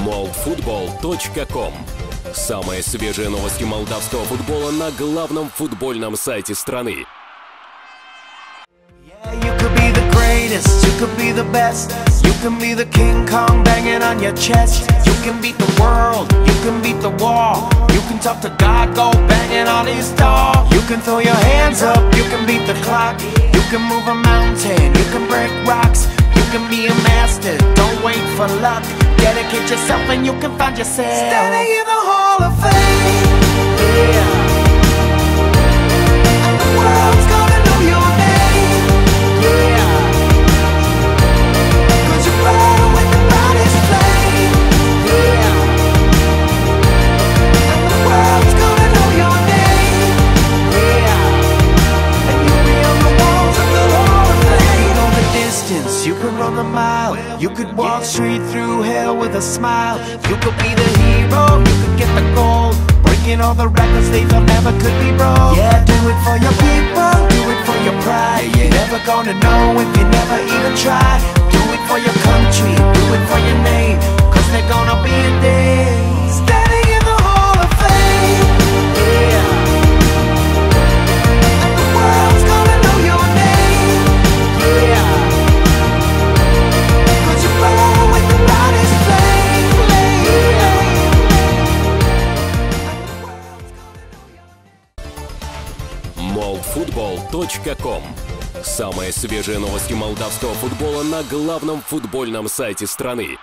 moldfootball.com Самые свежие новости молдавского футбола на главном футбольном сайте страны. You can be a master, don't wait for luck. Dedicate yourself and you can find yourself. Standing in the Hall of Fame. Yeah. And the world's gonna know your name. Yeah. Cause you burn with the brightest flame. Yeah. And the world's gonna know your name. Yeah. And you'll be on the walls of the Hall of Fame. The distance, you could run the mile. You could walk straight through hell with a smile. You could be the hero, you could get the gold. Breaking all the records they thought never could be broke. Yeah, do it for your people, do it for your pride. You're never gonna know if you never even try. moldfootball.com Самые свежие новости молдавского футбола на главном футбольном сайте страны.